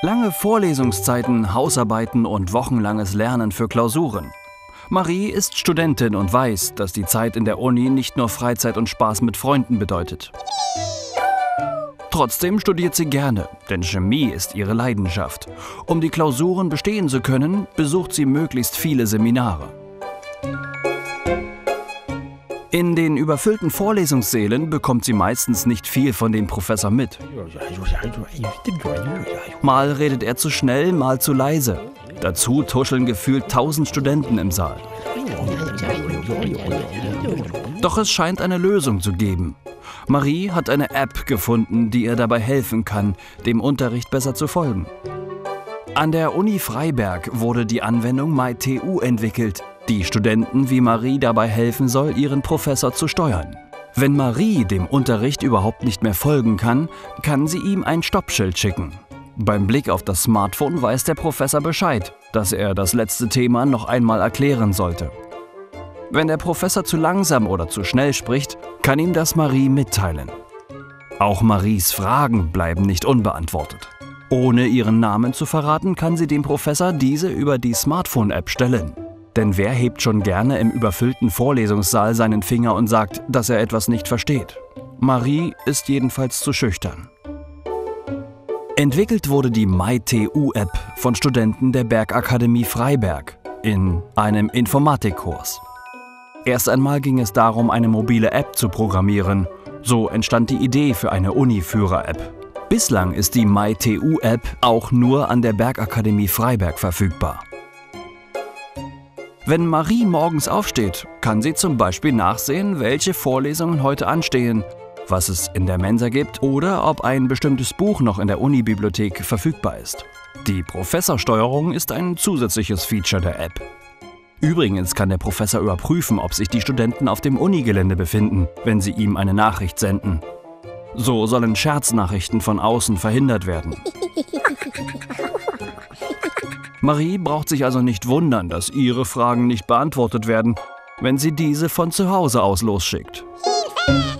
Lange Vorlesungszeiten, Hausarbeiten und wochenlanges Lernen für Klausuren. Marie ist Studentin und weiß, dass die Zeit in der Uni nicht nur Freizeit und Spaß mit Freunden bedeutet. Trotzdem studiert sie gerne, denn Chemie ist ihre Leidenschaft. Um die Klausuren bestehen zu können, besucht sie möglichst viele Seminare. In den überfüllten Vorlesungssälen bekommt sie meistens nicht viel von dem Professor mit. Mal redet er zu schnell, mal zu leise. Dazu tuscheln gefühlt tausend Studenten im Saal. Doch es scheint eine Lösung zu geben. Marie hat eine App gefunden, die ihr dabei helfen kann, dem Unterricht besser zu folgen. An der Uni Freiberg wurde die Anwendung MyTU entwickelt, die Studenten wie Marie dabei helfen soll, ihren Professor zu steuern. Wenn Marie dem Unterricht überhaupt nicht mehr folgen kann, kann sie ihm ein Stoppschild schicken. Beim Blick auf das Smartphone weiß der Professor Bescheid, dass er das letzte Thema noch einmal erklären sollte. Wenn der Professor zu langsam oder zu schnell spricht, kann ihm das Marie mitteilen. Auch Maries Fragen bleiben nicht unbeantwortet. Ohne ihren Namen zu verraten, kann sie dem Professor diese über die Smartphone-App stellen. Denn wer hebt schon gerne im überfüllten Vorlesungssaal seinen Finger und sagt, dass er etwas nicht versteht? Marie ist jedenfalls zu schüchtern. Entwickelt wurde die MyTU-App von Studenten der Bergakademie Freiberg in einem Informatikkurs. Erst einmal ging es darum, eine mobile App zu programmieren. So entstand die Idee für eine Uni-Führer-App. Bislang ist die MyTU-App auch nur an der Bergakademie Freiberg verfügbar. Wenn Marie morgens aufsteht, kann sie zum Beispiel nachsehen, welche Vorlesungen heute anstehen, was es in der Mensa gibt oder ob ein bestimmtes Buch noch in der Unibibliothek verfügbar ist. Die Professorsteuerung ist ein zusätzliches Feature der App. Übrigens kann der Professor überprüfen, ob sich die Studenten auf dem Unigelände befinden, wenn sie ihm eine Nachricht senden. So sollen Scherznachrichten von außen verhindert werden. Marie braucht sich also nicht wundern, dass ihre Fragen nicht beantwortet werden, wenn sie diese von zu Hause aus losschickt.